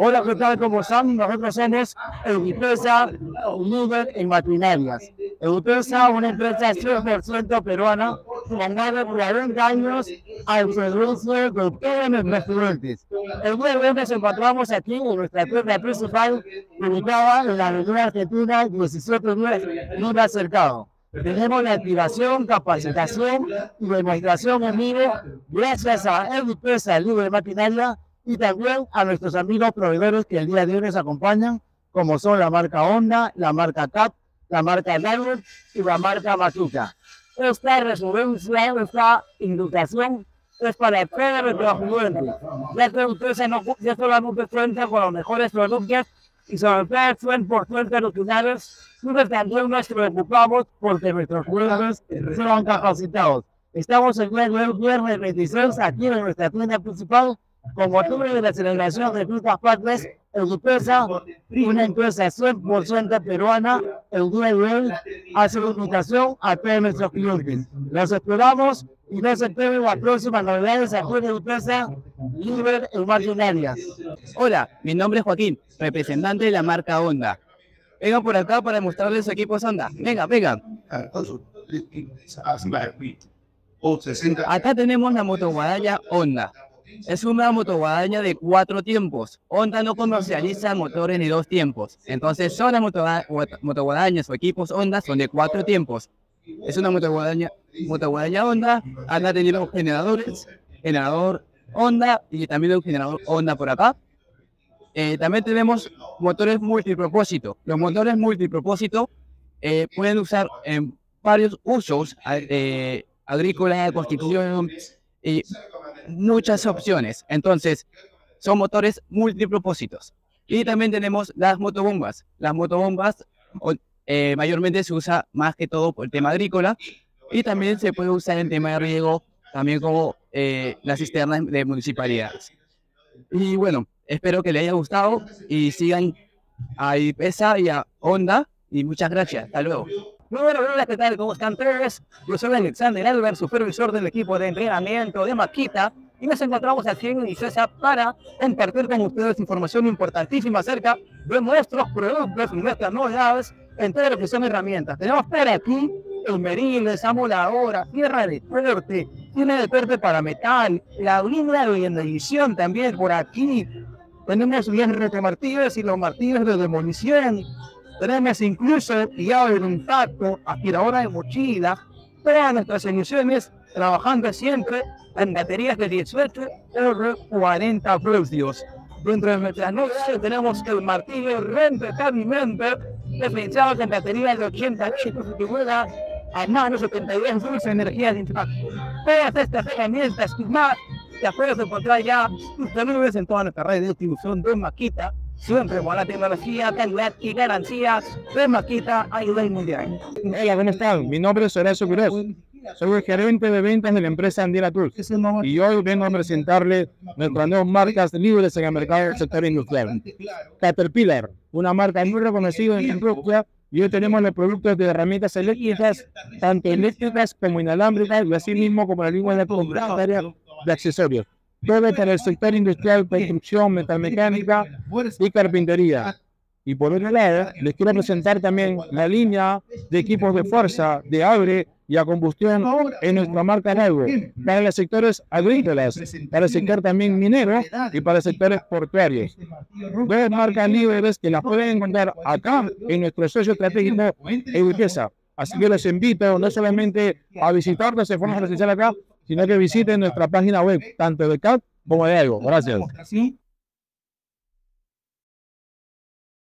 Hola, ¿qué tal? ¿Cómo están? Nosotros somos Empresa Líder en Maquinarias. Empresa, una empresa 100% peruana, más de 40 años al servicio de todos nuestros clientes. El día de hoy nos encontramos aquí en nuestra tienda principal, ubicada en la región argentina 17 Luna Cercado. Tenemos la activación, capacitación y demostración en vivo gracias a Empresa Líder Maquinaria y también a nuestros amigos proveedores que el día de hoy nos acompañan, como son la marca Honda, la marca TAP, la marca Diamond y la marca Machuca. Esta resolvencia, esta indicación es para todos nuestros clientes. Ya que ustedes no ya solamente con los mejores productos y sobre todo 100% originales, nosotros también nos preocupamos porque nuestros clientes sean capacitados. Estamos en el viernes 26 aquí en nuestra tienda principal con motivo de la celebración de Frutas Patrias, empresa, una empresa 100% peruana, el día de hoy hace una invitación a todos nuestros clientes. Los esperamos y no se esperen las próximas novedades aquí en la empresa Libre en Marginarias. Hola, mi nombre es Joaquín, representante de la marca Honda. Vengan por acá para mostrarles su equipo Honda. Venga, venga. Acá tenemos la motoguadaña Honda. Es una motoguadaña de cuatro tiempos. Honda no comercializa motores de dos tiempos. Entonces, son las motoguadañas o equipos Honda son de cuatro tiempos. Es una motoguadaña, motoguadaña Honda. Anda teniendo generadores, generador Honda y también un generador Honda por acá. Eh, también tenemos motores multipropósito. Los motores multipropósito eh, pueden usar en varios usos, eh, agrícola, construcción, y muchas opciones. Entonces, son motores multipropósitos. Y también tenemos las motobombas. Las motobombas eh, mayormente se usa más que todo por el tema agrícola y también se puede usar en tema de riego, también como eh, las cisternas de municipalidades. Y bueno, espero que les haya gustado y sigan a IPESA y a Honda y muchas gracias. Hasta luego. Muy buenas, hola, ¿qué tal? ¿Cómo están todos? Soy Alexander Albert, supervisor del equipo de entrenamiento de Maquita, y nos encontramos aquí en Unicesa para compartir con ustedes información importantísima acerca de nuestros productos y nuestras novedades en que son herramientas. Tenemos por aquí el meril, el amoladora, tierra de fuerte, tiene de fuerte para metal, la línea de edición también por aquí. Tenemos bien martillos y los martillos de demolición, tenemos incluso guiado de impacto, aspiradora de mochila, todas nuestras emisiones trabajando siempre en baterías de 18 o 40 voltios. Dentro de nuestras novedades tenemos el martillo Rente Member, diferenciado en baterías de 80 chicos que vuela a menos 72 voltios de energía de impacto. Todas estas herramientas y más las puedes encontrar ya disponibles en toda nuestra red de distribución de Maquita siempre con la tecnología, calidad y garantías de Maquita a nivel mundial. Hola, ¿cómo están? Mi nombre es Horacio Cruz. Soy el gerente de ventas de la empresa Andina Tours y hoy vengo a presentarle nuestras nuevas marcas libres en el mercado del sector industrial. Caterpillar, una marca muy reconocida en la industria y hoy tenemos los productos de herramientas eléctricas, tanto eléctricas como inalámbricas, y así mismo como la línea de compra de accesorios. Puede para el sector industrial, construcción, metalmecánica y carpintería. Y por otro lado, les quiero presentar también la línea de equipos de fuerza, de aire y a combustión en nuestra marca Nuevo, para los sectores agrícolas, para el sector también minero y para sectores portuarios. Dos marcas libres que las pueden encontrar acá en nuestro socio estratégico Euritesa. Así que les invito no solamente a visitarnos de forma presencial acá, sino que visiten nuestra página web, tanto de CAP como de Algo. Gracias.